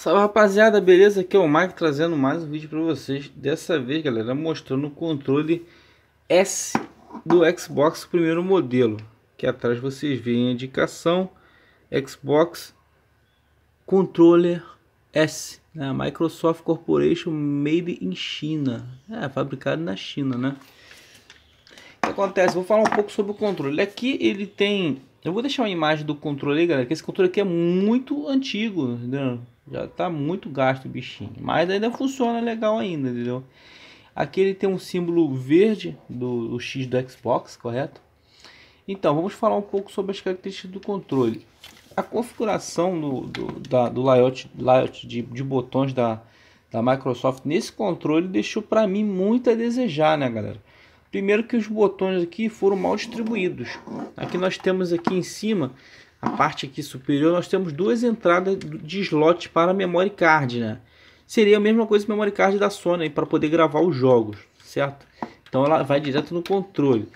Salve rapaziada, beleza? Aqui é o Mike trazendo mais um vídeo para vocês. Dessa vez, galera, mostrando o controle S do Xbox primeiro modelo. Que atrás vocês veem a indicação Xbox Controller S, né? Microsoft Corporation Made in China. É, fabricado na China, né? O que acontece? Vou falar um pouco sobre o controle. Aqui ele tem eu vou deixar uma imagem do controle aí, galera, que esse controle aqui é muito antigo, entendeu? Já tá muito gasto o bichinho, mas ainda funciona legal ainda, entendeu? Aqui ele tem um símbolo verde do, do X do Xbox, correto? Então, vamos falar um pouco sobre as características do controle. A configuração do, do, da, do layout, layout de, de botões da, da Microsoft nesse controle deixou para mim muito a desejar, né, galera? Primeiro que os botões aqui foram mal distribuídos. Aqui nós temos aqui em cima, a parte aqui superior, nós temos duas entradas de slot para memory card, né? Seria a mesma coisa que memory card da Sony para poder gravar os jogos, certo? Então ela vai direto no controle.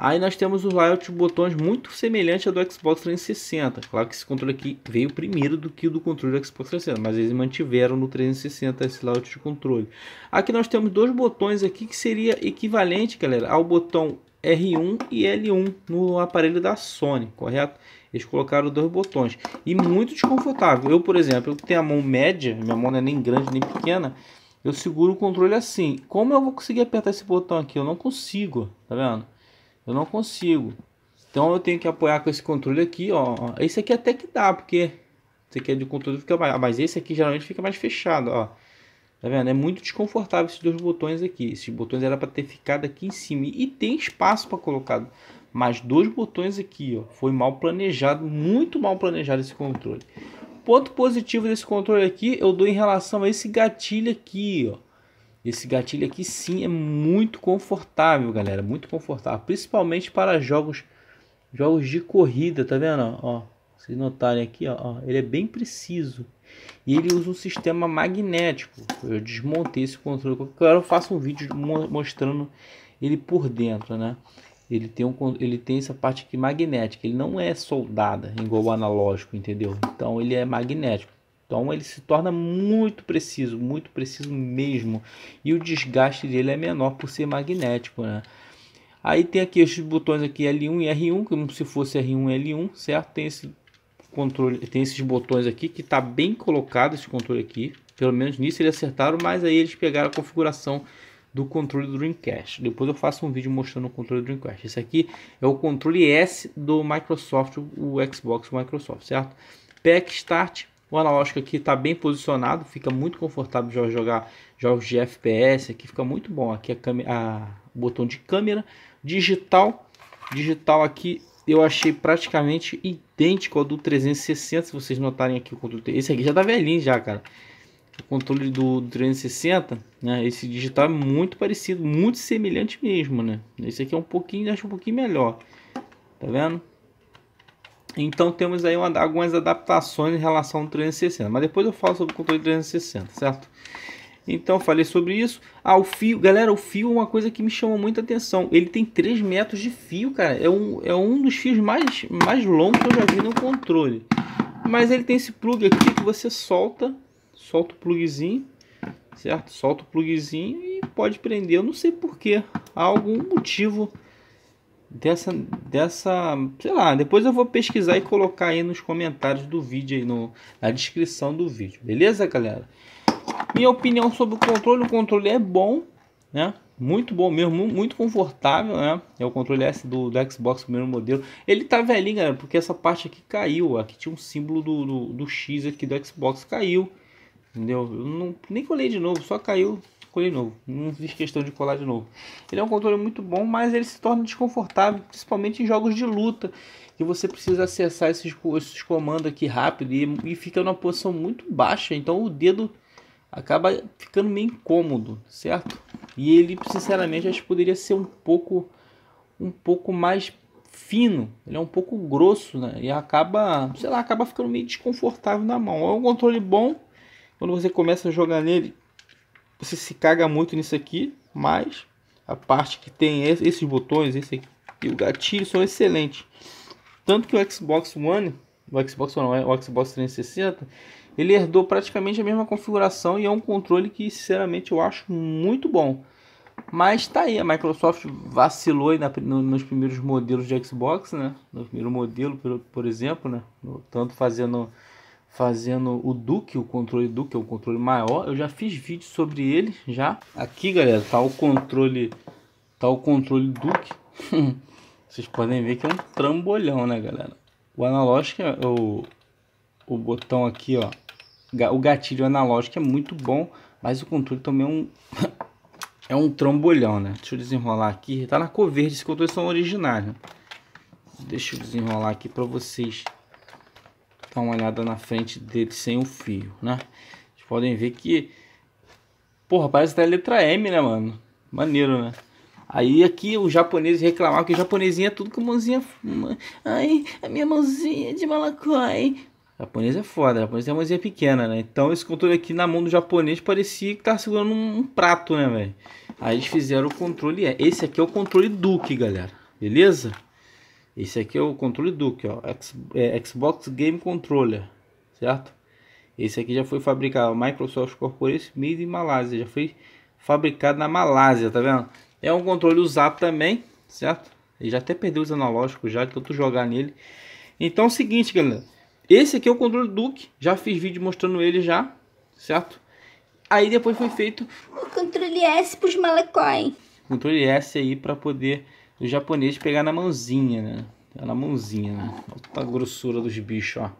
Aí nós temos o layout de botões muito semelhante ao do Xbox 360. Claro que esse controle aqui veio primeiro do que o do controle do Xbox 360, mas eles mantiveram no 360 esse layout de controle. Aqui nós temos dois botões aqui que seria equivalente, galera, ao botão R1 e L1 no aparelho da Sony, correto? Eles colocaram dois botões e muito desconfortável. Eu, por exemplo, eu tenho a mão média, minha mão não é nem grande nem pequena, eu seguro o controle assim. Como eu vou conseguir apertar esse botão aqui? Eu não consigo, tá vendo? Eu não consigo. Então eu tenho que apoiar com esse controle aqui, ó. Esse aqui até que dá, porque esse aqui é de controle fica mais, mas esse aqui geralmente fica mais fechado, ó. Tá vendo? É muito desconfortável esses dois botões aqui. Esses botões era para ter ficado aqui em cima e tem espaço para colocar mais dois botões aqui, ó. Foi mal planejado, muito mal planejado esse controle. Ponto positivo desse controle aqui eu dou em relação a esse gatilho aqui, ó. Esse gatilho aqui sim é muito confortável, galera, muito confortável, principalmente para jogos jogos de corrida, tá vendo? Ó, vocês notarem aqui, ó, ele é bem preciso. E ele usa um sistema magnético. Eu desmontei esse controle. Agora eu faço um vídeo mostrando ele por dentro, né? Ele tem, um, ele tem essa parte aqui magnética. Ele não é soldada igual o analógico, entendeu? Então ele é magnético. Então ele se torna muito preciso, muito preciso mesmo. E o desgaste dele é menor por ser magnético, né? Aí tem aqui esses botões aqui L1 e R1, como se fosse R1 e L1, certo? Tem esse controle, tem esses botões aqui que está bem colocado esse controle aqui. Pelo menos nisso eles acertaram, mas aí eles pegaram a configuração do controle do Dreamcast. Depois eu faço um vídeo mostrando o controle do Dreamcast. Esse aqui é o controle S do Microsoft, o Xbox Microsoft, certo? Pack Start o analógico aqui está bem posicionado, fica muito confortável jogar jogos de FPS, aqui fica muito bom. Aqui a, a o botão de câmera, digital, digital aqui eu achei praticamente idêntico ao do 360, se vocês notarem aqui o controle. Esse aqui já tá velhinho já, cara. O controle do 360, né? Esse digital é muito parecido, muito semelhante mesmo, né? Esse aqui é um pouquinho, acho um pouquinho melhor. Tá vendo? Então temos aí uma, algumas adaptações em relação ao 360. Mas depois eu falo sobre o controle 360, certo? Então falei sobre isso. Ah, o fio, galera, o fio é uma coisa que me chama muita atenção. Ele tem 3 metros de fio, cara. É um, é um dos fios mais, mais longos que eu já vi no controle. Mas ele tem esse plug aqui que você solta, solta o plugzinho, certo? Solta o plugzinho e pode prender. Eu não sei porquê. Há algum motivo dessa, dessa, sei lá, depois eu vou pesquisar e colocar aí nos comentários do vídeo, aí no, na descrição do vídeo, beleza, galera? Minha opinião sobre o controle, o controle é bom, né? Muito bom mesmo, muito confortável, né? É o controle S do, do Xbox primeiro modelo. Ele tá velhinho, galera, porque essa parte aqui caiu. Aqui tinha um símbolo do, do, do X aqui do Xbox, caiu. Entendeu? Eu não, nem colei de novo, só caiu colei novo. Não fiz questão de colar de novo. Ele é um controle muito bom, mas ele se torna desconfortável, principalmente em jogos de luta. E você precisa acessar esses, esses comandos aqui rápido e, e fica numa posição muito baixa. Então o dedo acaba ficando meio incômodo, certo? E ele, sinceramente, acho que poderia ser um pouco, um pouco mais fino. Ele é um pouco grosso, né? E acaba, sei lá, acaba ficando meio desconfortável na mão. É um controle bom. Quando você começa a jogar nele, você se caga muito nisso aqui, mas a parte que tem esses botões, esse aqui, e o gatilho são excelentes. Tanto que o Xbox One, o Xbox One, o Xbox 360, ele herdou praticamente a mesma configuração e é um controle que, sinceramente, eu acho muito bom. Mas tá aí, a Microsoft vacilou aí na, no, nos primeiros modelos de Xbox, né? No primeiro modelo, por, por exemplo, né? No, tanto fazendo fazendo o Duke, o controle Duke, é o controle maior. Eu já fiz vídeo sobre ele já. Aqui, galera, tá o controle tá o controle Duke. Vocês podem ver que é um trambolhão, né, galera? O analógico, é o, o botão aqui, ó, o gatilho analógico é muito bom, mas o controle também é um é um trombolhão, né? Deixa eu desenrolar aqui. Tá na cor verde, esses controles são originais, né? Deixa eu desenrolar aqui para vocês dar uma olhada na frente dele sem o fio, né? Vocês podem ver que porra, parece até a letra M, né, mano? Maneiro, né? Aí aqui os japoneses reclamavam que o japonesinho é tudo com mãozinha. Ai, a minha mãozinha de malacói. Japonês é foda, japonês tem a mãozinha pequena, né? Então esse controle aqui na mão do japonês parecia que tava segurando um, um prato, né, velho? Aí eles fizeram o controle. É, esse aqui é o controle Duke, galera. Beleza? Esse aqui é o controle Duke, ó. É, Xbox Game Controller, certo? Esse aqui já foi fabricado, Microsoft Corporation Made in Malásia. Já foi fabricado na Malásia, tá vendo? É um controle usado também, certo? Ele já até perdeu os analógicos já, de tanto jogar nele. Então é o seguinte, galera. Esse aqui é o controle Duke. Já fiz vídeo mostrando ele já, certo? Aí depois foi feito o controle S para os malecói. Controle S aí para poder o japonês pegar na mãozinha, né? Na mãozinha, né? Olha a grossura dos bichos, ó.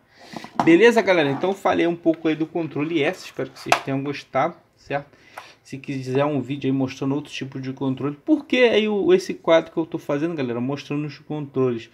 Beleza, galera? Então falei um pouco aí do controle S. Espero que vocês tenham gostado, certo? Se quiser um vídeo aí mostrando outro tipo de controle. Por que aí o, esse quadro que eu tô fazendo, galera? Mostrando os controles.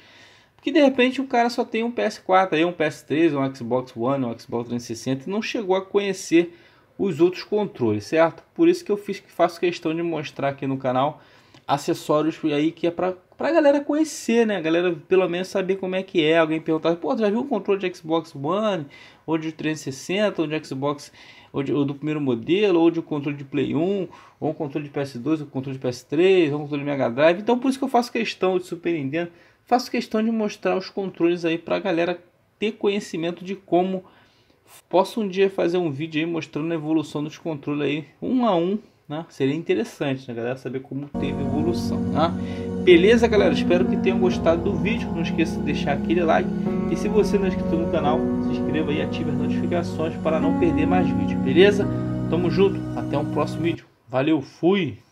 Porque de repente o cara só tem um PS4, aí um PS3, um Xbox One, um Xbox 360 e não chegou a conhecer os outros controles, certo? Por isso que eu fiz, faço questão de mostrar aqui no canal acessórios aí que é para a galera conhecer, né? A galera pelo menos saber como é que é. Alguém perguntar, pô, já viu o controle de Xbox One, ou de 360, ou de Xbox ou, de, ou, do primeiro modelo, ou de controle de Play 1, ou um controle de PS2, ou um controle de PS3, ou um controle de Mega Drive. Então por isso que eu faço questão de Super Nintendo, faço questão de mostrar os controles aí para a galera ter conhecimento de como posso um dia fazer um vídeo aí mostrando a evolução dos controles aí um a um, né? Seria interessante, né, galera, saber como teve evolução, tá? Beleza, galera? Espero que tenham gostado do vídeo. Não esqueça de deixar aquele like. E se você não é inscrito no canal, se inscreva e ative as notificações para não perder mais vídeos, beleza? Tamo junto, até um próximo vídeo. Valeu, fui!